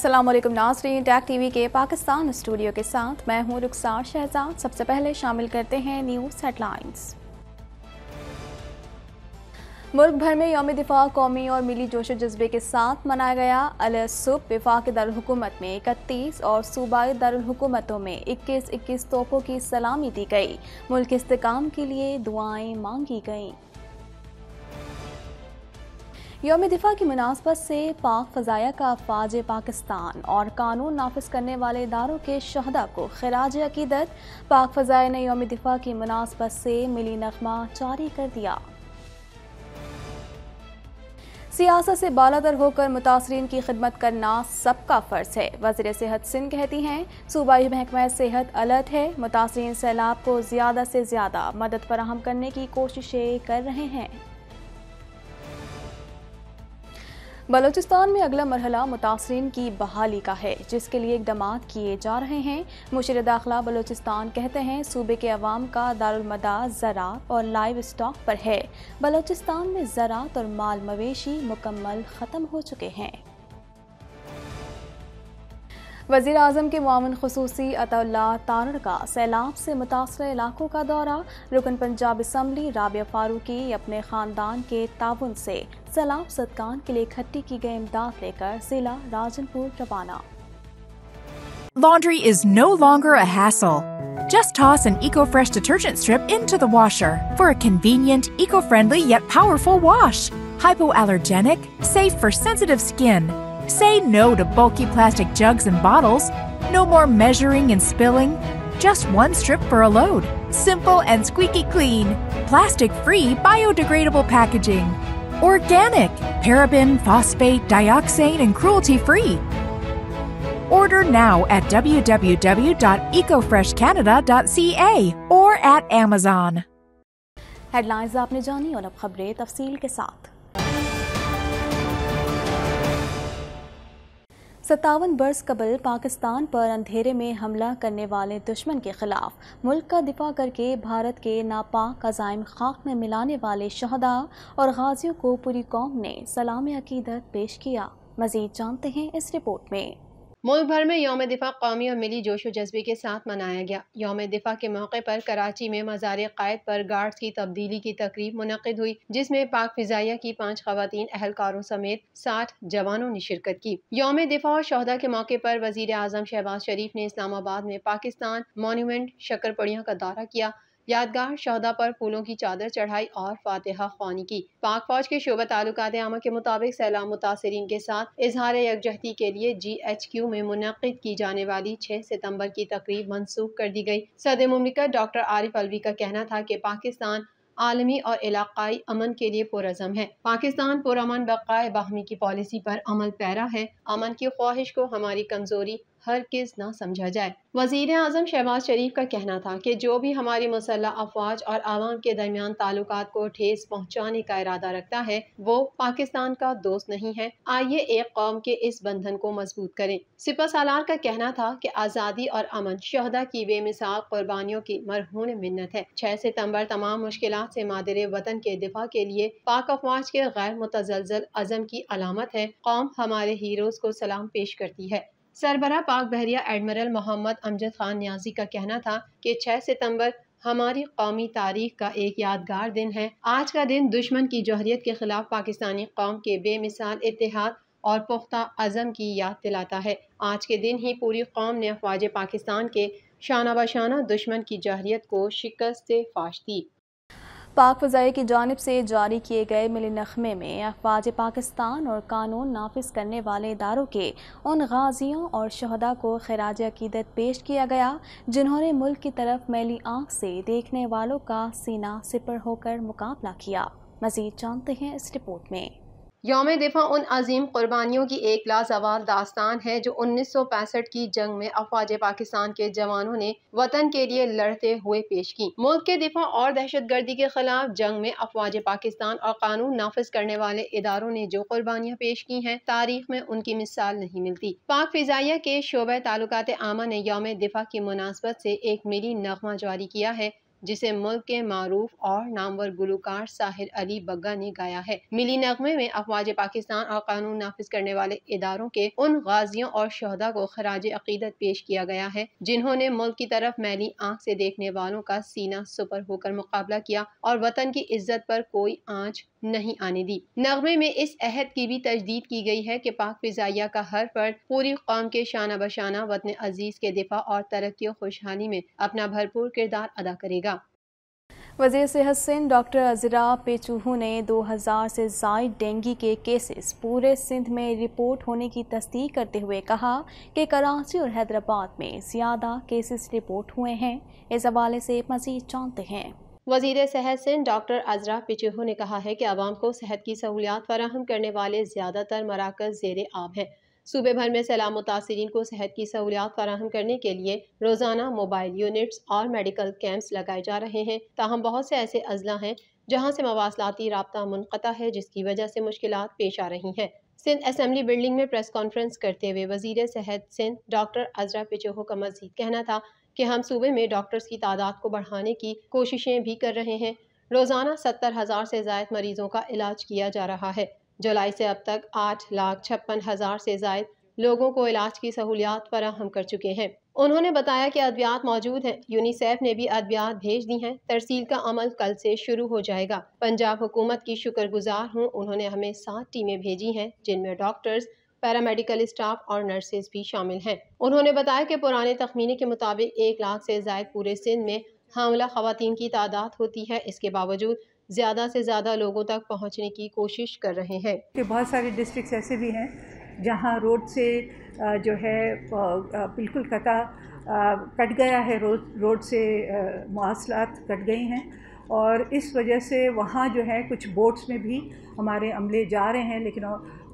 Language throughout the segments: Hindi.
अस्सलाम वालेकुम नाजरीन, टैग टीवी के पाकिस्तान स्टूडियो के साथ मैं हूँ रुखसार शहजाद। सबसे पहले शामिल करते हैं न्यूज़ हेडलाइंस। मुल्क भर में योम दिफा कौमी और मिली जोश जज्बे के साथ मनाया गया अलसुब विफाक दारकूमत में इकतीस और सूबाई दारकूमतों में इक्कीस इक्कीस तोपों की सलामी दी गई। मुल्क इस्तेकाम के लिए दुआएँ मांगी गईं। योम दिफा की मुनासबत से पाक फ़जाया का अफवाज पाकिस्तान और कानून नाफिज करने वाले इदारों के शहदा को खराज अकीदत। पाक फ़जाया ने योम दिफा की मुनासबत से मिली नगमा जारी कर दिया। सियासत से बालादर होकर मुतासरीन की खिदमत करना सबका फ़र्ज़ है। वज़ीर सेहत सिंह कहती हैं, सूबाई महकमा सेहत अलर्ट है। मुतासरीन सैलाब को ज़्यादा से ज़्यादा मदद फराहम करने की कोशिशें कर रहे हैं। बलूचिस्तान में अगला मरहला मुतासरीन की बहाली का है, जिसके लिए इकदाम किए जा रहे हैं। मुशर दाखिला बलूचिस्तान कहते हैं, सूबे के अवाम का दारदा ज़रात और लाइव स्टॉक पर है। बलूचिस्तान में ज़रात और माल मवेशी मुकम्मल ख़त्म हो चुके हैं। वज़ीर अजम के मामन खसूसी अतल्ला तारड़ का सैलाब से मुतासर इलाकों का दौरा रुकन पंजाब असम्बली राबिया फारूकी अपने ख़ानदान के ताउन से सैलाब सदकान के लिए इकट्ठी की गई इमदाद लेकर जिला राजनपुर रवाना Laundry is no longer a hassle. Just toss an EcoFresh detergent strip into the washer for a convenient, eco-friendly yet powerful wash. Hypoallergenic, safe for sensitive skin. Say no to bulky plastic jugs and bottles. No more measuring and spilling. Just one strip for a load. Simple and squeaky clean. Plastic free, biodegradable packaging. Organic, paraben, phosphate, dioxane, and cruelty free. Order now at www.ecofreshcanada.ca or at Amazon. Headlines आपने जानी और अब खबरें तफसील के साथ सत्तावन बरस कबल पाकिस्तान पर अंधेरे में हमला करने वाले दुश्मन के खिलाफ मुल्क का दिफा करके भारत के नापाक अजायम खाक में मिलाने वाले शहदा और गाजियों को पूरी कौम ने सलाम अकीदत पेश किया। मजीद जानते हैं इस रिपोर्ट में। मुल्क भर में योम दिफा कौमी और मिली जोश जज्बे के साथ मनाया गया। योम दिफा के मौके पर कराची में मज़ार कायद पर गार्ड्स की तब्दीली की तकरीब मुनद हुई, जिसमें पाक फिजाइया की पाँच खवतिन अहलकारों समेत साठ जवानों ने शिरकत की। योम दिफा और शहदा के मौके पर वज़ीर अजम शहबाज शरीफ ने इस्लामाबाद में पाकिस्तान मोनूमेंट शक्कर का दौरा किया। यादगार शहदा पर फूलों की चादर चढ़ाई और फातिहा खानी की। पाक फौज के शोबा ताल्लुकात आमा के मुताबिक सैलाब मुतासरीन के साथ इजहार यकजहती के लिए जी एच क्यू में मुनद की जाने वाली छह सितंबर की तकरीब मनसूख कर दी गई। सदर ममलिकत डॉक्टर आरिफ अलवी का कहना था कि पाकिस्तान आलमी और इलाकाई अमन के लिए पुरज़म है। पाकिस्तान पुरमन बकाए बाहमी की पॉलिसी पर अमल पैरा है। अमन की ख्वाहिश को हमारी कमज़ोरी हर किस ना समझा जाए। वज़ीर अजम शहबाज शरीफ का कहना था कि जो भी हमारी मुसल्ह अफवाज और आवाम के दरमियान ताल्लुक को ठेस पहुँचाने का इरादा रखता है, वो पाकिस्तान का दोस्त नहीं है। आइए एक कौम के इस बंधन को मज़बूत करें। सिपा सालार का कहना था कि आज़ादी और अमन शहदा की बेमिसाल कुर्बानियों की मरहून मिन्नत है। छह सितंबर तमाम मुश्किल से मादर वतन के दिफा के लिए पाक अफवाज के गैर मुतजल अज़म की अलामत है। कौम हमारे हीरोज को सलाम पेश करती है। सरबरा पाक बहरिया एडमिरल मोहम्मद अमजद खान न्याजी का कहना था कि 6 सितंबर हमारी कौमी तारीख का एक यादगार दिन है। आज का दिन दुश्मन की जहरीत के खिलाफ पाकिस्तानी कौम के बेमिसाल इतिहाद और पुख्ता अज़म की याद दिलाता है। आज के दिन ही पूरी कौम ने अफवाज पाकिस्तान के शाना बशाना दुश्मन की जहरीत को शिकस्त फाश दी। पाक फ़जाई की जानब से जारी किए गए मिली नखमे में अफवाज पाकिस्तान और कानून नाफिज करने वाले इदारों के उन गाजियों और शहदा को खराज अकीदत पेश किया गया, जिन्होंने मुल्क की तरफ़ मैली आँख से देखने वालों का सीना सिपर होकर मुकाबला किया। मज़ीद जानते हैं इस रिपोर्ट में। योम दिफा उन अजीम कुर्बानियों की एक लाजवाल दास्तान है जो उन्नीस सौ पैंसठ की जंग में अफवाज पाकिस्तान के जवानों ने वतन के लिए लड़ते हुए पेश की। मुल्क के दिफा और दहशत गर्दी के खिलाफ जंग में अफवाज पाकिस्तान और कानून नाफिज करने वाले इदारों ने जो कुर्बानियाँ पेश की हैं, तारीख में उनकी मिसाल नहीं मिलती। पाक फिजाइया के शोबे ताल्लुकात आमा ने योम दिफा की मुनासबत से एक मिली नगमा जारी किया है। जिसे मुल्क के मरूफ और नामवर गुलकार साहिर अली बग्गा ने गाया है। मिली नगमे में अफवाज पाकिस्तान और कानून नाफिज करने वाले इदारों के उन गाजियों और शहदा को खराज अकीदत पेश किया गया है, जिन्होंने मुल्क की तरफ़ मैली आँख से देखने वालों का सीना सुपर होकर मुकाबला किया और वतन की इज़्ज़त पर कोई आँच नहीं आने दी। नगमे में इस अहद की भी तजदीद की गई है कि पाक फिजाइया का हर फर्द पूरी कौम के शाना बशाना वतन अज़ीज़ के दिफा और तरक्की खुशहाली में अपना भरपूर किरदार अदा करेगा। वज़ीर सेहत सिंध डॉक्टर अजरा पेचूहू ने 2000 से जायद डेंगू के केसेस पूरे सिंध में रिपोर्ट होने की तस्दीक करते हुए कहा कि कराची और हैदराबाद में ज़्यादा केसेस रिपोर्ट हुए हैं। इस हवाले से मजीद जानते हैं। वज़ीर सेहत सिंध डॉक्टर अजरा पिचूहू ने कहा है कि आवाम को सेहत की सहूलियात फराहम करने वाले ज़्यादातर मराकज जेर आब हैं। सूबे भर में सैलाब मुतासरीन को सेहत की सहूलियात फराहम करने के लिए रोज़ाना मोबाइल यूनिट्स और मेडिकल कैंप्स लगाए जा रहे हैं। ताहम बहुत से ऐसे अजला हैं जहाँ से मवासलाती रबता मुनक़ा है, जिसकी वजह से मुश्किल पेश आ रही हैं। सिंध असम्बली बिल्डिंग में प्रेस कॉन्फ्रेंस करते हुए वज़ीर सेहत सिंध डॉक्टर अजरा पिचोहो का मजीद कहना था कि हम सूबे में डॉक्टर्स की तादाद को बढ़ाने की कोशिशें भी कर रहे हैं। रोज़ाना सत्तर हज़ार से जायद मरीजों का इलाज किया जा रहा है। जुलाई से अब तक आठ लाख छप्पन हज़ार से जायद लोगों को इलाज की सहूलियात फराहम कर चुके हैं। उन्होंने बताया कि अद्वियात मौजूद हैं। यूनिसेफ ने भी अद्वियात भेज दी हैं। तरसील का अमल कल से शुरू हो जाएगा। पंजाब हुकूमत की शुक्रगुजार हूँ। उन्होंने हमें सात टीमें भेजी हैं, जिनमें डॉक्टर्स, पैरामेडिकल स्टाफ और नर्सेज भी शामिल हैं। उन्होंने बताया कि पुराने तखमीने के मुताबिक एक लाख से जायद पूरे सिंध में हामला खातन की तादाद होती है। इसके बावजूद ज़्यादा से ज़्यादा लोगों तक पहुँचने की कोशिश कर रहे हैं। कि बहुत सारे डिस्ट्रिक्ट ऐसे भी हैं, जहाँ रोड से जो है बिल्कुल कता कट गया है रोड रोड से मवासलात कट गई हैं। और इस वजह से वहाँ जो है, कुछ बोट्स में भी हमारे अमले जा रहे हैं, लेकिन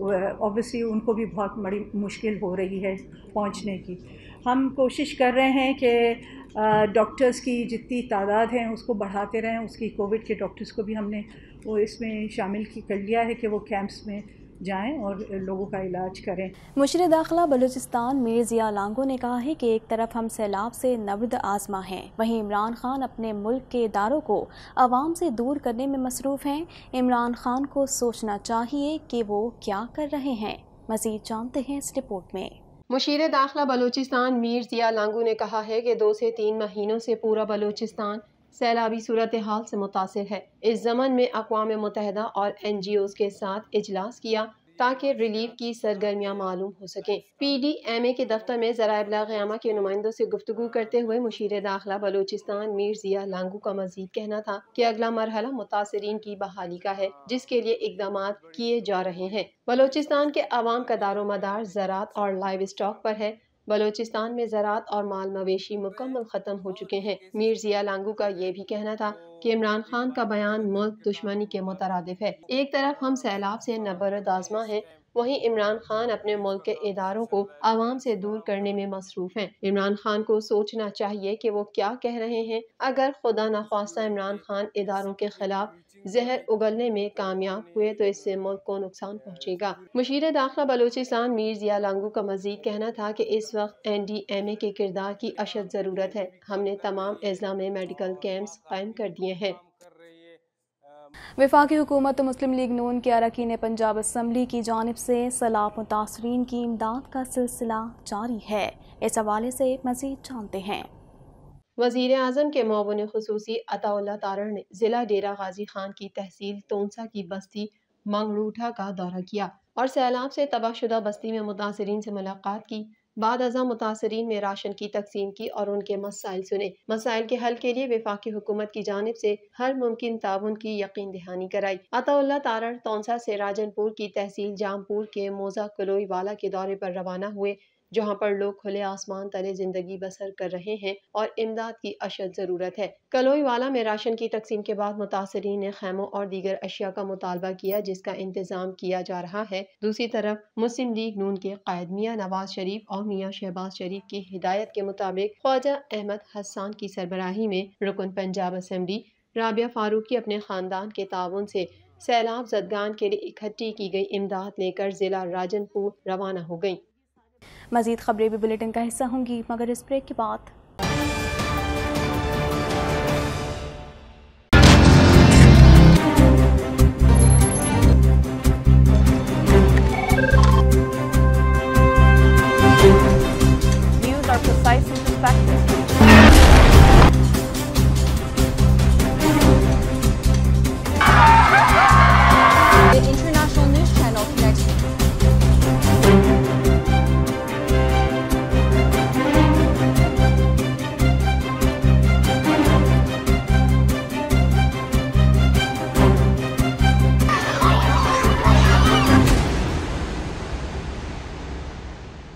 ऑब्वियसली उनको भी बहुत बड़ी मुश्किल हो रही है पहुँचने की। हम कोशिश कर रहे हैं कि डॉक्टर्स की जितनी तादाद है उसको बढ़ाते रहें, उसकी कोविड के डॉक्टर्स को भी हमने वो इसमें शामिल की कर लिया है कि वो कैंप्स में जाएँ और लोगों का इलाज करें। मुशर दाखिला बलूचिस्तान मीर ज़िया लांगो ने कहा है कि एक तरफ़ हम सैलाब से नवद आजमा हैं वहीं इमरान खान अपने मुल्क के इदारों को आवाम से दूर करने में मसरूफ़ हैं। इमरान खान को सोचना चाहिए कि वो क्या कर रहे हैं। मज़ीद जानते हैं इस रिपोर्ट में। मुशीर दाखिला बलूचिस्तान मीर ज़िया लांगू ने कहा है कि दो से तीन महीनों से पूरा बलूचिस्तान सैलाबी सूरत हाल से मुतासर है। इस जमन में अकवा मुतहदा और एन जी ओज़ के साथ इजलास किया ताकि रिलीफ की सरगर्मियाँ मालूम हो सकें। पी डी एम ए के दफ्तर में ज़राबलामा के नुमाइंदों से गुफ्तु करते हुए मुशीर दाखिला बलूचिस्तान मीर ज़िया लांगू का मजीद कहना था कि अगला मरहला मुतासरीन की बहाली का है, जिसके लिए इकदाम किए जा रहे हैं। बलूचिस्तान के आवाम का दारो मदार ज़रात और लाइव स्टॉक पर है। बलोचिस्तान में ज़रात और माल मवेशी मुकम्मल ख़त्म हो चुके हैं। मीर जिया लांगू का ये भी कहना था कि इमरान खान का बयान मुल्क दुश्मनी के मुतरद है। एक तरफ़ हम सैलाब से नबरद आजमा है, वहीं इमरान खान अपने मुल्क के इदारों को आवाम से दूर करने में मसरूफ हैं। इमरान खान को सोचना चाहिए कि वो क्या कह रहे हैं। अगर खुदा नख्वास्ता इमरान खान इदारों के खिलाफ जहर उगलने में कामयाब हुए तो इससे मुल्क को नुकसान पहुँचेगा। मुशीर दाखिला बलूचिस्तान मीर जिया लांगू का मजीद कहना था कि इस वक्त एन डी एम ए के किरदार की अशद ज़रूरत है। हमने तमाम अजला में मेडिकल कैंप्स कायम कर दिए हैं। विफाकी हुकूमत मुस्लिम लीग नून के अरकान पंजाब असम्बली की जानब से सलाब मुतासरीन की इमदाद का सिलसिला जारी है। इस हवाले से मजीद जानते हैं। वज़ीर अजम के मौबन खसूसी अताउल्ला तारड़ ने ज़िला डेरा गाजी खान की तहसील तोनसा की बस्ती मंगरूठा का दौरा किया और सैलाब से तबाहशुदा बस्ती में मुतासरीन से मुलाकात की। बाद अजा मुतासरीन में राशन की तकसीम की और उनके मसाइल सुने। मसाइल के हल के लिए विफाकी हुकूमत की जानब से हर मुमकिन ताउन की यकीन दहानी कराई। अताउल्ला तारड़ तौसा से राजनपुर की तहसील जामपुर के मोजा कलोई वाला के दौरे पर रवाना हुए। जहाँ पर लोग खुले आसमान, तले ज़िंदगी बसर कर रहे हैं और इमदाद की अशद ज़रूरत है। कलोई वाला में राशन की तकसीम के बाद मुतासरी ने खैमों और दीगर अशिया का मुतालबा किया, जिसका इंतज़ाम किया जा रहा है। दूसरी तरफ़, मुस्लिम लीग नून के कायद मियाँ नवाज़ शरीफ और मियाँ शहबाज शरीफ की हिदायत के मुताबिक ख्वाजा अहमद हसान की सरबराही में रुकन पंजाब असम्बली, राबिया फारूकी अपने ख़ानदान के ताउन से सैलाब जदगान के लिए इकट्ठी की गई इमदाद लेकर ज़िला राजनपुर रवाना हो गई। मजीद खबरें भी बुलेटिन का हिस्सा होंगी मगर इस ब्रेक के बाद News are.